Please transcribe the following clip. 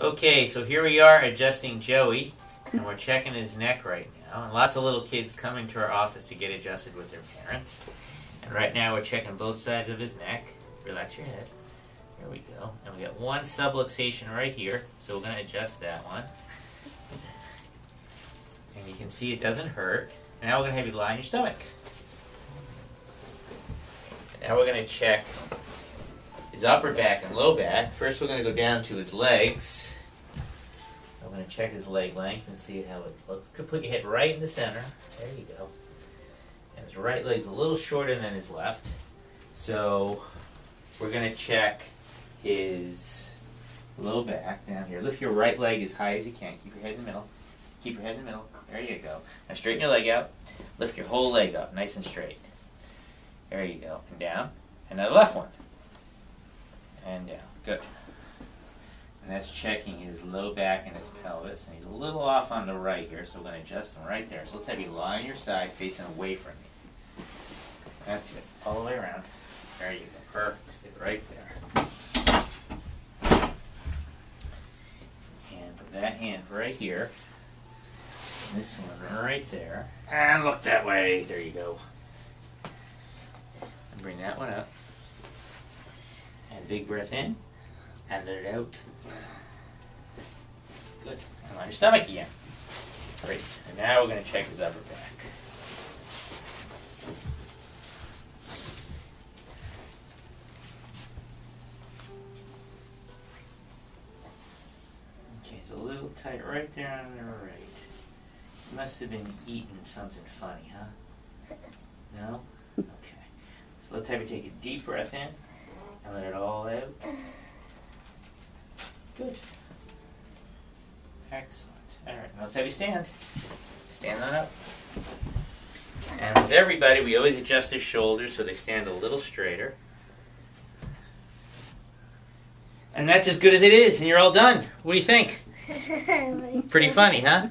Okay, so here we are adjusting Joey, and we're checking his neck right now. And lots of little kids coming to our office to get adjusted with their parents. And right now we're checking both sides of his neck. Relax your head. Here we go. And we got one subluxation right here, so we're going to adjust that one. And you can see it doesn't hurt. Now we're going to have you lie on your stomach. Now we're going to check his upper back and low back. First, we're going to go down to his legs. I'm going to check his leg length and see how it looks. Could put your head right in the center. There you go. And his right leg's a little shorter than his left. So we're going to check his low back down here. Lift your right leg as high as you can. Keep your head in the middle. Keep your head in the middle. There you go. Now straighten your leg out. Lift your whole leg up, nice and straight. There you go. And down. And the left one. Good. And that's checking his low back and his pelvis. And he's a little off on the right here, so we're going to adjust him right there. So let's have you lie on your side facing away from me. That's it. All the way around. There you go. Perfect. Stay right there. And put that hand right here. This one right there. And look that way. There you go. And bring that one up. And big breath in. And let it out. Good. And on your stomach again. Great. And now we're going to check his upper back. Okay, it's a little tight right there on the right. Must have been eating something funny, huh? No? Okay. So let's have you take a deep breath in and let it all out. Good. Excellent. Alright, now let's have you stand. Stand on up. And with everybody, we always adjust their shoulders so they stand a little straighter. And that's as good as it is, and you're all done. What do you think? Pretty funny, huh?